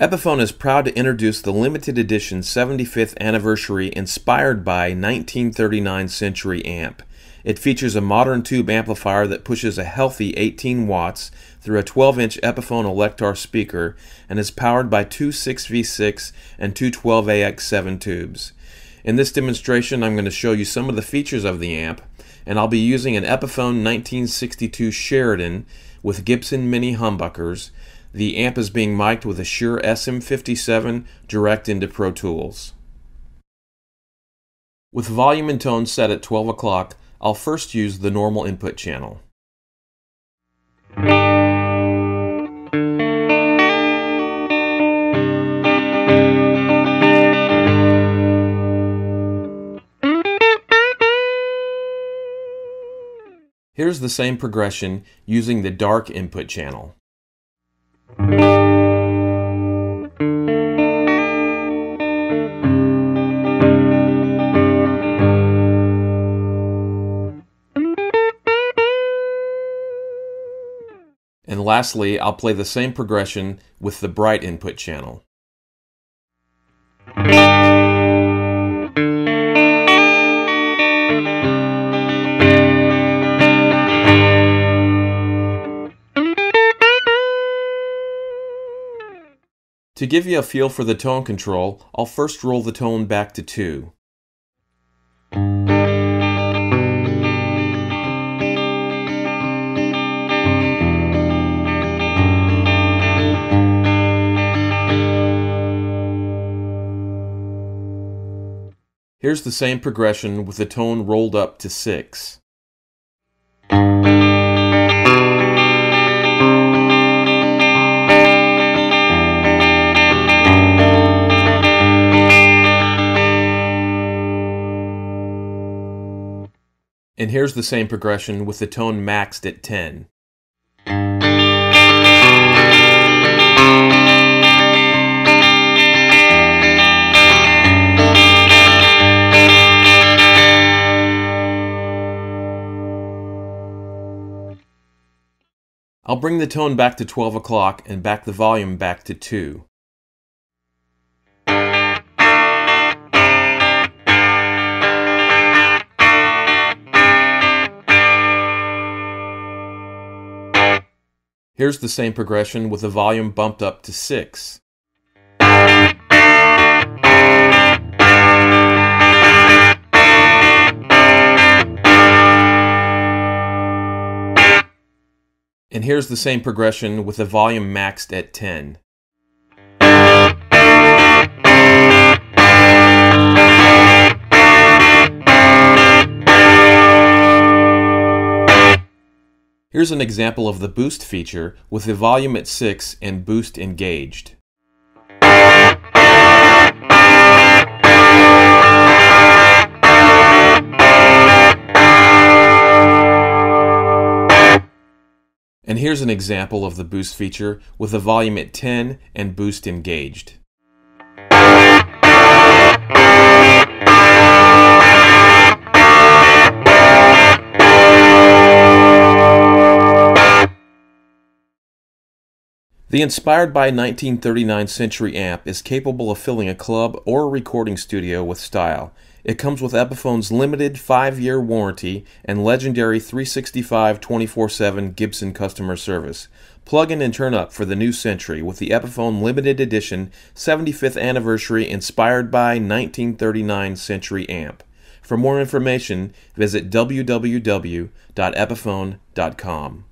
Epiphone is proud to introduce the limited edition 75th anniversary inspired by 1939 Century amp. It features a modern tube amplifier that pushes a healthy 18 watts through a 12 inch Epiphone Electar speaker and is powered by two 6v6 and two 12AX7 tubes. In this demonstration, I'm going to show you some of the features of the amp, and I'll be using an Epiphone 1962 Sheridan with Gibson Mini humbuckers the amp is being mic'd with a Shure SM57 direct into Pro Tools. With volume and tone set at 12 o'clock, I'll first use the normal input channel. Here's the same progression using the dark input channel. And lastly, I'll play the same progression with the bright input channel. To give you a feel for the tone control, I'll first roll the tone back to 2. Here's the same progression with the tone rolled up to 6. And here's the same progression with the tone maxed at 10. I'll bring the tone back to 12 o'clock and back the volume back to 2. Here's the same progression with the volume bumped up to 6. And here's the same progression with the volume maxed at 10. Here's an example of the boost feature with the volume at 6 and boost engaged. And here's an example of the boost feature with the volume at 10 and boost engaged. The inspired by 1939 Century amp is capable of filling a club or a recording studio with style. It comes with Epiphone's limited 5-year warranty and legendary 365 24/7 Gibson customer service. Plug in and turn up for the new century with the Epiphone limited edition 75th anniversary inspired by 1939 Century amp. For more information, visit www.epiphone.com.